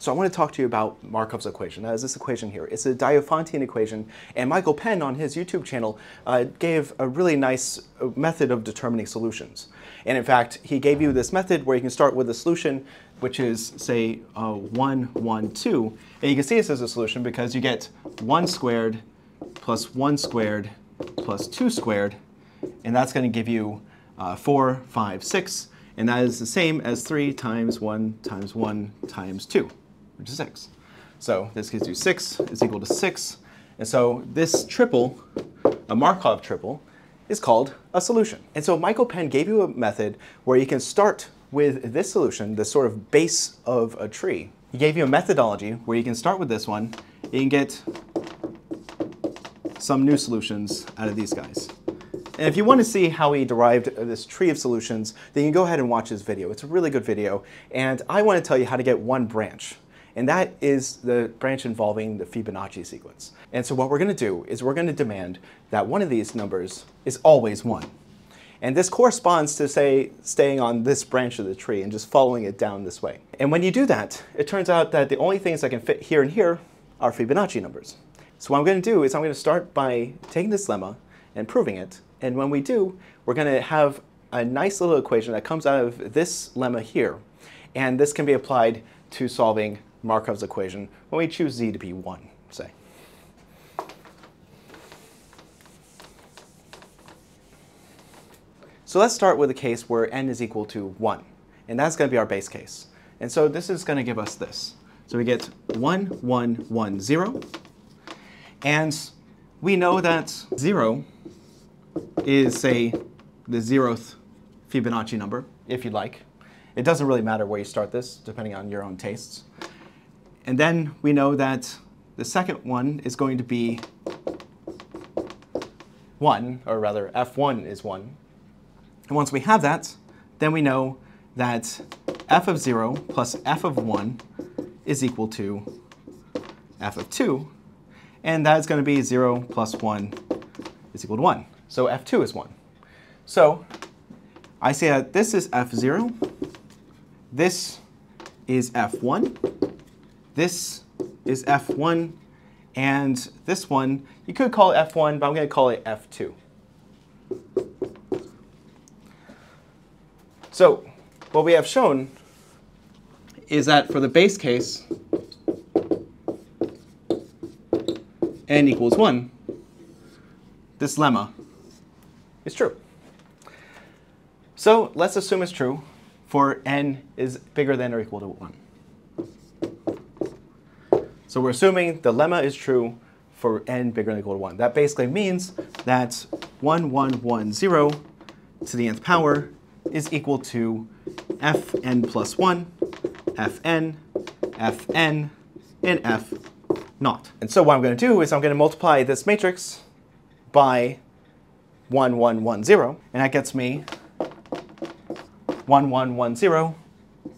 So I want to talk to you about Markov's equation. That is this equation here. It's a Diophantine equation, and Michael Penn on his YouTube channel uh, gave a really nice uh, method of determining solutions. And in fact, he gave you this method where you can start with a solution, which is, say, uh, 1, 1, 2. And you can see this as a solution because you get 1 squared plus 1 squared plus 2 squared, and that's going to give you uh, 4, 5, 6, and that is the same as 3 times 1 times 1 times 2 which is 6. So this gives you 6 is equal to 6. And so this triple, a Markov triple, is called a solution. And so Michael Penn gave you a method where you can start with this solution, the sort of base of a tree. He gave you a methodology where you can start with this one, you can get some new solutions out of these guys. And if you want to see how he derived this tree of solutions, then you can go ahead and watch his video. It's a really good video. And I want to tell you how to get one branch and that is the branch involving the Fibonacci sequence. And so what we're going to do is we're going to demand that one of these numbers is always 1. And this corresponds to, say, staying on this branch of the tree and just following it down this way. And when you do that, it turns out that the only things that can fit here and here are Fibonacci numbers. So what I'm going to do is I'm going to start by taking this lemma and proving it. And when we do, we're going to have a nice little equation that comes out of this lemma here. And this can be applied to solving Markov's equation when we choose z to be 1, say. So let's start with a case where n is equal to 1. And that's going to be our base case. And so this is going to give us this. So we get 1, 1, 1, 0. And we know that 0 is, say, the zeroth Fibonacci number, if you like. It doesn't really matter where you start this, depending on your own tastes. And then we know that the second one is going to be 1, or rather f1 is 1. And once we have that, then we know that f of 0 plus f of 1 is equal to f of 2. And that is going to be 0 plus 1 is equal to 1. So f2 is 1. So I say that this is f0, this is f1, this is F1, and this one, you could call it F1, but I'm going to call it F2. So what we have shown is that for the base case, n equals 1, this lemma is true. So let's assume it's true for n is bigger than or equal to 1. So we're assuming the lemma is true for n bigger than or equal to 1. That basically means that 1, 1, 1, 0 to the nth power is equal to fn plus 1, fn, fn, and f naught. And so what I'm going to do is I'm going to multiply this matrix by 1, 1, 1, 0, and that gets me 1, 1, 1, 0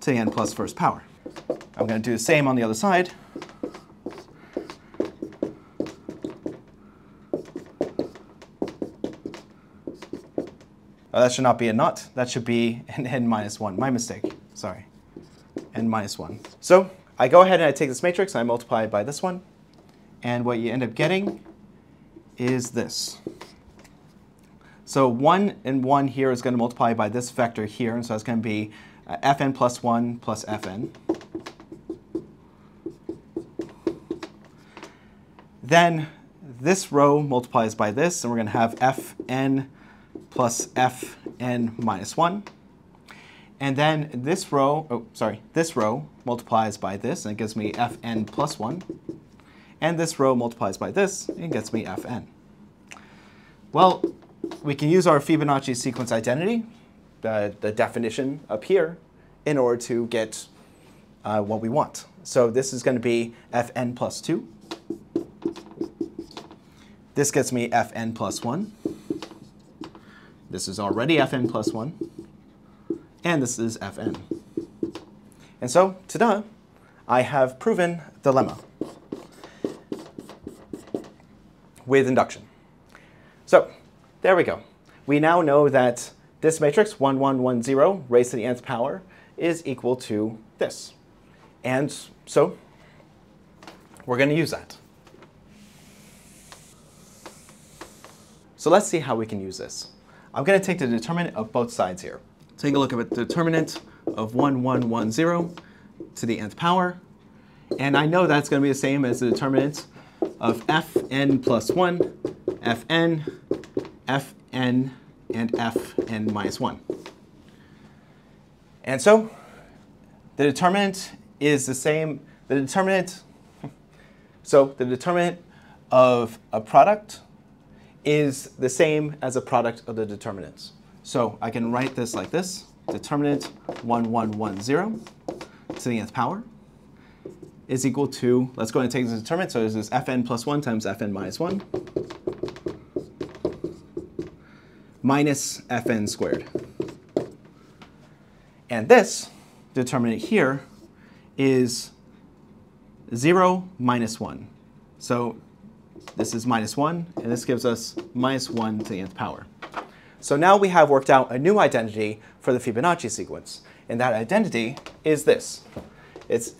to the n plus first power. I'm going to do the same on the other side. Oh, that should not be a nut. That should be an n minus 1. My mistake. Sorry. n minus 1. So I go ahead and I take this matrix and I multiply it by this one. And what you end up getting is this. So 1 and 1 here is going to multiply by this vector here. And so that's going to be uh, fn plus 1 plus fn. Then this row multiplies by this, and we're going to have fn plus fn minus 1. And then this row, oh, sorry, this row multiplies by this, and it gives me fn plus 1. And this row multiplies by this, and gets me fn. Well, we can use our Fibonacci sequence identity, the, definition up here, in order to get uh, what we want. So this is going to be fn plus 2. This gets me fn plus 1. This is already fn plus 1. And this is fn. And so, ta-da, I have proven the lemma with induction. So, there we go. We now know that this matrix, 1, 1, 1, 0, raised to the nth power, is equal to this. And so we're going to use that. So let's see how we can use this. I'm going to take the determinant of both sides here. Take a look at the determinant of 1110 to the nth power. And I know that's going to be the same as the determinant of fn plus 1, fn, fn, and fn minus 1. And so the determinant is the same, the determinant, so the determinant of a product is the same as a product of the determinants. So I can write this like this, determinant 1110 to the nth power is equal to, let's go and take the determinant, so this is fn plus 1 times fn minus 1 minus fn squared. And this determinant here is 0 minus 1. So this is minus 1, and this gives us minus 1 to the nth power. So now we have worked out a new identity for the Fibonacci sequence. And that identity is this. It's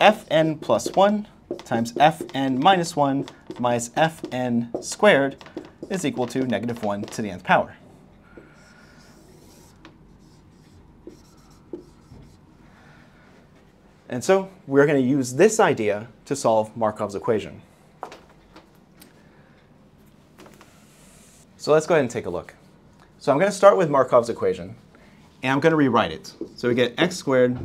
fn plus 1 times fn minus 1 minus fn squared is equal to negative 1 to the nth power. And so we're going to use this idea to solve Markov's equation. So let's go ahead and take a look. So I'm going to start with Markov's equation, and I'm going to rewrite it. So we get x squared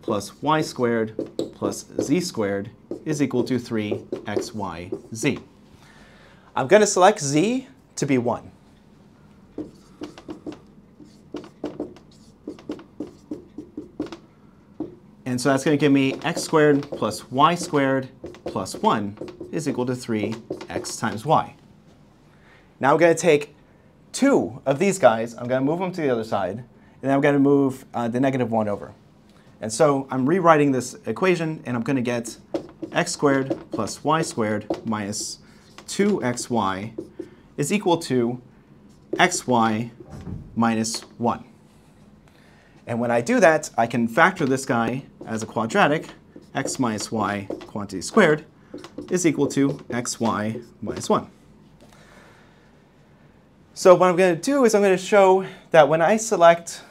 plus y squared plus z squared is equal to 3xyz. I'm going to select z to be 1. And so that's going to give me x squared plus y squared plus 1 is equal to 3x times y. Now I'm going to take two of these guys, I'm going to move them to the other side, and I'm going to move uh, the negative 1 over. And so I'm rewriting this equation, and I'm going to get x squared plus y squared minus 2xy is equal to xy minus 1. And when I do that, I can factor this guy as a quadratic, x minus y quantity squared is equal to xy minus 1. So what I'm going to do is I'm going to show that when I select,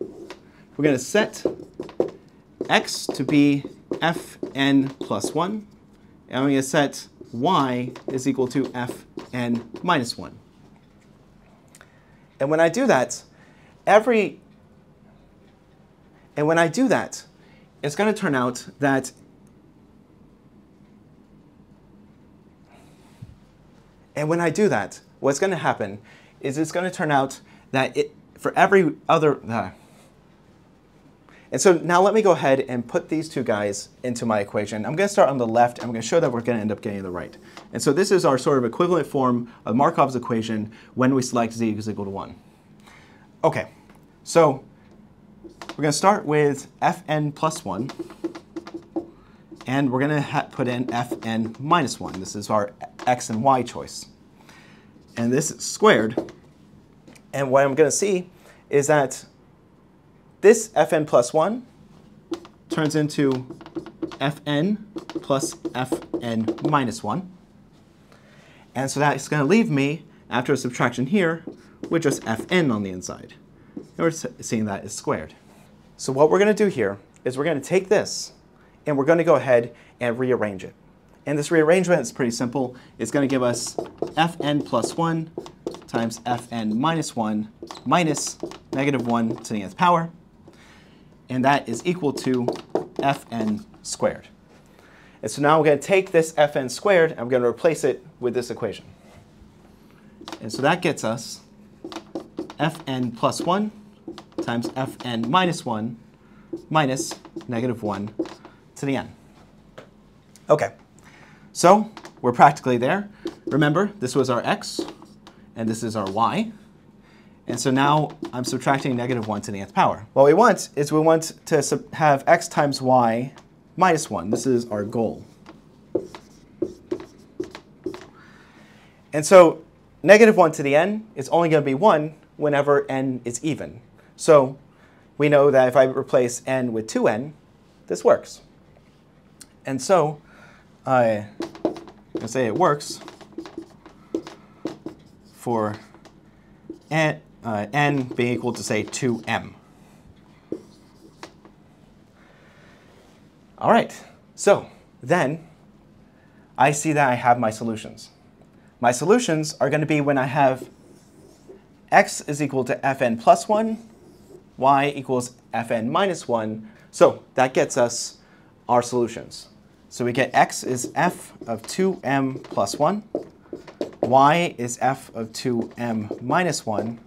we're going to set x to be fn plus 1, and I'm going to set y is equal to fn minus 1. And when I do that, every and when I do that, it's going to turn out that and when I do that, what's going to happen is it's going to turn out that it, for every other, uh, and so now let me go ahead and put these two guys into my equation. I'm going to start on the left, and I'm going to show that we're going to end up getting the right. And so this is our sort of equivalent form of Markov's equation when we select z is equal to 1. Okay, so we're going to start with fn plus 1, and we're going to put in fn minus 1. This is our x and y choice. And this is squared. And what I'm going to see is that this fn plus 1 turns into fn plus fn minus 1. And so that's going to leave me, after a subtraction here, with just fn on the inside. And we're seeing that is squared. So what we're going to do here is we're going to take this and we're going to go ahead and rearrange it. And this rearrangement is pretty simple. It's going to give us fn plus 1 times fn minus 1 minus negative 1 to the nth power. And that is equal to fn squared. And so now we're going to take this fn squared and I'm going to replace it with this equation. And so that gets us fn plus 1 times fn minus 1 minus negative 1 to the n. Okay, so we're practically there. Remember, this was our x, and this is our y. And so now I'm subtracting negative 1 to the nth power. What we want is we want to have x times y minus 1. This is our goal. And so negative 1 to the n is only going to be 1 whenever n is even. So we know that if I replace n with 2n, this works. And so I uh, say it works for n, uh, n being equal to, say, 2m. All right, so then I see that I have my solutions. My solutions are going to be when I have x is equal to fn plus 1, y equals fn minus 1. So that gets us our solutions. So we get x is f of 2m plus 1, y is f of 2m minus 1,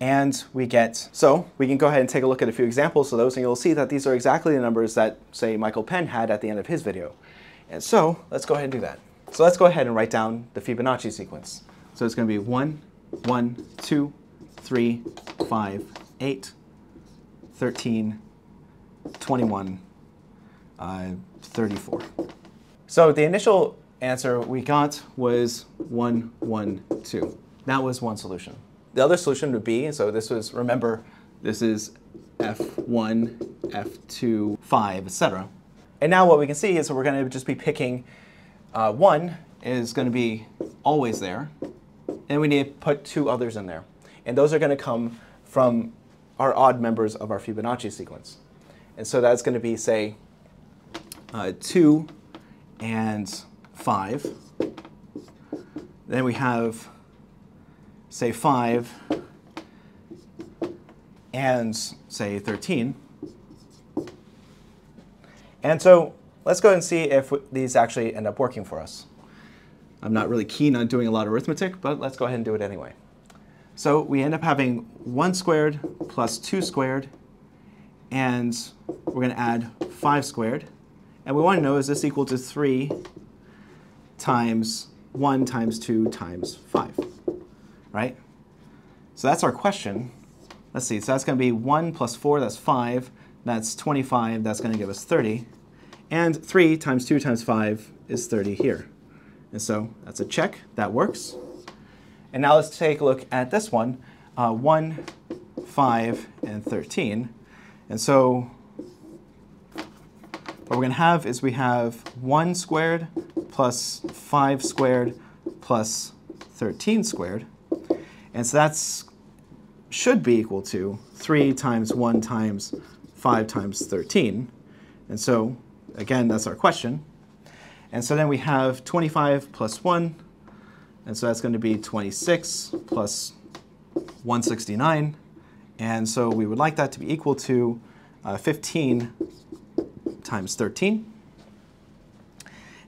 and we get, so we can go ahead and take a look at a few examples of those, and you'll see that these are exactly the numbers that, say, Michael Penn had at the end of his video. And so let's go ahead and do that. So let's go ahead and write down the Fibonacci sequence. So it's going to be 1, 1, 2, 3, 5, 8, 13, 21, uh, 34. So the initial answer we got was 1, 1, 2. That was one solution. The other solution would be, so this was, remember, this is F1, F2, 5, etc. And now what we can see is we're going to just be picking uh, 1 is going to be always there, and we need to put two others in there. And those are going to come from our odd members of our Fibonacci sequence. And so that's going to be, say, uh, 2 and 5. Then we have say 5 and say 13. And so let's go and see if these actually end up working for us. I'm not really keen on doing a lot of arithmetic, but let's go ahead and do it anyway. So we end up having 1 squared plus 2 squared, and we're going to add 5 squared. And we want to know, is this equal to 3 times 1 times 2 times 5? right? So that's our question. Let's see, so that's going to be 1 plus 4, that's 5. That's 25, that's going to give us 30. And 3 times 2 times 5 is 30 here. And so that's a check, that works. And now let's take a look at this one, uh, 1, 5, and 13. And so what we're going to have is we have 1 squared plus 5 squared plus 13 squared. And so that's should be equal to 3 times 1 times 5 times 13. And so, again, that's our question. And so then we have 25 plus 1, and so that's going to be 26 plus 169. And so we would like that to be equal to uh, 15 times 13.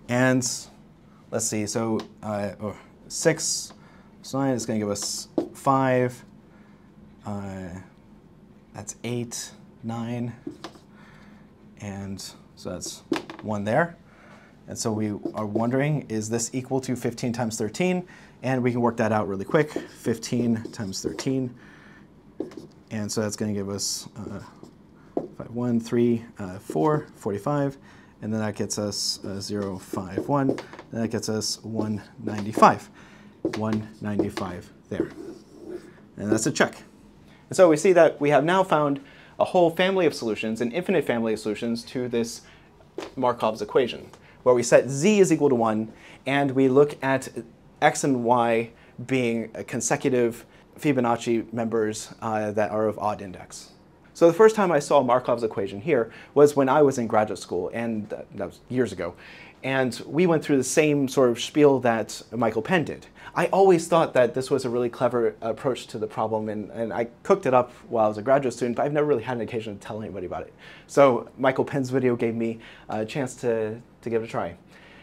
And let's see, so uh, oh, 6 so 9 is going to give us 5. Uh, that's 8, 9. And so that's 1 there. And so we are wondering, is this equal to 15 times 13? And we can work that out really quick. 15 times 13. And so that's going to give us uh, 5, 1, 3, uh, 4, 45. And then that gets us uh, 0, 5, 1. And that gets us 195. 195 there. And that's a check. And so we see that we have now found a whole family of solutions, an infinite family of solutions to this Markov's equation, where we set z is equal to 1, and we look at x and y being consecutive Fibonacci members uh, that are of odd index. So the first time I saw Markov's equation here was when I was in graduate school, and that was years ago. And we went through the same sort of spiel that Michael Penn did. I always thought that this was a really clever approach to the problem, and, and I cooked it up while I was a graduate student, but I've never really had an occasion to tell anybody about it. So Michael Penn's video gave me a chance to, to give it a try.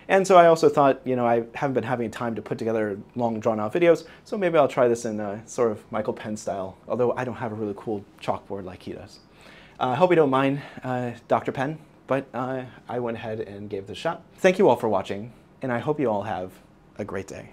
And so I also thought, you know, I haven't been having time to put together long drawn out videos, so maybe I'll try this in a sort of Michael Penn style, although I don't have a really cool chalkboard like he does. Uh, I uh, hope you don't mind, uh, Dr. Penn, but uh, I went ahead and gave this a shot. Thank you all for watching, and I hope you all have a great day.